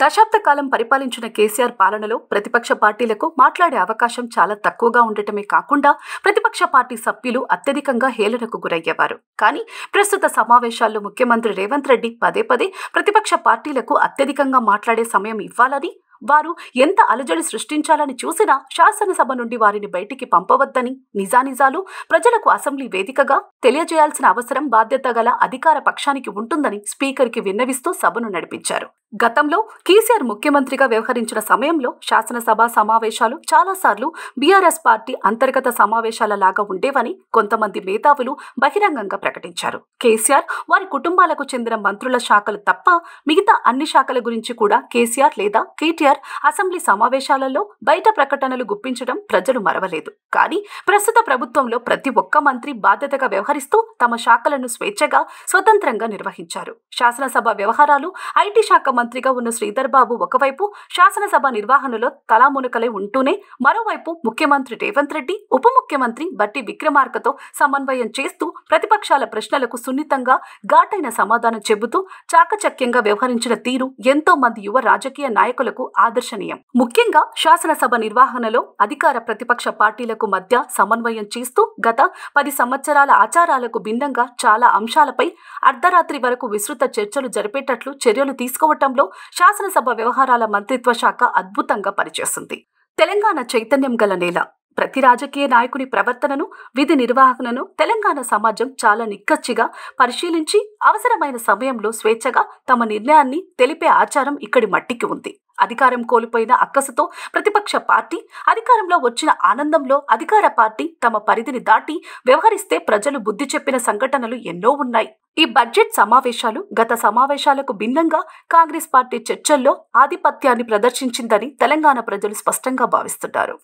దశాబ్ద కాలం పరిపాలించిన కేసీఆర్ పాలనలో ప్రతిపక్ష పార్టీలకు మాట్లాడే అవకాశం చాలా తక్కువగా ఉండటమే కాకుండా ప్రతిపక్ష పార్టీ సభ్యులు అత్యధికంగా హేళనకు గురయ్యేవారు. కానీ ప్రస్తుత సమావేశాల్లో ముఖ్యమంత్రి రేవంత్ రెడ్డి పదే పదే ప్రతిపక్ష పార్టీలకు అత్యధికంగా మాట్లాడే సమయం ఇవ్వాలని వారు ఎంత అలజడి సృష్టించాలని చూసినా శాసనసభ నుండి వారిని బయటికి పంపవద్దని నిజానిజాలు ప్రజలకు అసెంబ్లీ వేదికగా తెలియజేయాల్సిన అవసరం బాధ్యత గల అధికార పక్షానికి ఉంటుందని స్పీకర్కి విన్నవిస్తూ సభను నడిపించారు. గతంలో కేసీఆర్ ముఖ్యమంత్రిగా వ్యవహరించిన సమయంలో శాసనసభ సమావేశాలు చాలాసార్లు బీఆర్ఎస్ పార్టీ అంతర్గత సమావేశాల లాగా ఉండేవని కొంతమంది మేధావులు బహిరంగంగా ప్రకటించారు. కేసీఆర్ వారి కుటుంబాలకు చెందిన మంత్రుల శాఖలు తప్ప మిగతా అన్ని శాఖల గురించి కూడా కేసీఆర్ లేదా కేటీఆర్ అసెంబ్లీ సమావేశాలలో బయట ప్రకటనలు గుప్పించడం ప్రజలు మరవలేదు. కానీ ప్రస్తుత ప్రభుత్వంలో ప్రతి ఒక్క మంత్రి బాధ్యతగా వ్యవహరిస్తూ తమ శాఖలను స్వేచ్ఛగా స్వతంత్రంగా నిర్వహించారు. శాసనసభ వ్యవహారాలు ఐటీ శాఖ మంత్రిగా ఉన్న శ్రీధర్ బాబు ఒకవైపు శాసనసభ నిర్వహణలో తలామునకలై ఉంటూనే మరోవైపు ముఖ్యమంత్రి రేవంత్ రెడ్డి ఉప ముఖ్యమంత్రి బట్టి విక్రమార్కతో సమన్వయం చేస్తూ ప్రతిపక్షాల ప్రశ్నలకు సున్నితంగా ఘాటైన సమాధానం చెబుతూ చాకచక్యంగా వ్యవహరించిన తీరు ఎంతో మంది యువ రాజకీయ నాయకులకు ఆదర్శనీయం. ముఖ్యంగా శాసనసభ నిర్వహణలో అధికార ప్రతిపక్ష పార్టీలకు మధ్య సమన్వయం చేస్తూ గత పది సంవత్సరాల ఆచారాలకు భిన్నంగా చాలా అంశాలపై అర్ధరాత్రి వరకు విస్తృత చర్చలు జరిపేటట్లు చర్యలు తీసుకోవటంలో శాసనసభ వ్యవహారాల మంత్రిత్వ శాఖ అద్భుతంగా పనిచేస్తుంది. తెలంగాణ చైతన్యం గల నేల. ప్రతి రాజకీయ నాయకుని ప్రవర్తనను విధి నిర్వహణను తెలంగాణ సమాజం చాలా నిక్కచ్చిగా పరిశీలించి అవసరమైన సమయంలో స్వేచ్ఛగా తమ నిర్ణయాన్ని తెలిపే ఆచారం ఇక్కడి మట్టికి ఉంది. అధికారం కోల్పోయిన అక్కసుతో ప్రతిపక్ష పార్టీ అధికారంలో వచ్చిన ఆనందంలో అధికార పార్టీ తమ పరిధిని దాటి వ్యవహరిస్తే ప్రజలు బుద్ధి చెప్పిన సంఘటనలు ఎన్నో ఉన్నాయి. ఈ బడ్జెట్ సమావేశాలు గత సమావేశాలకు భిన్నంగా కాంగ్రెస్ పార్టీ చర్చల్లో ఆధిపత్యాన్ని ప్రదర్శించిందని తెలంగాణ ప్రజలు స్పష్టంగా భావిస్తున్నారు.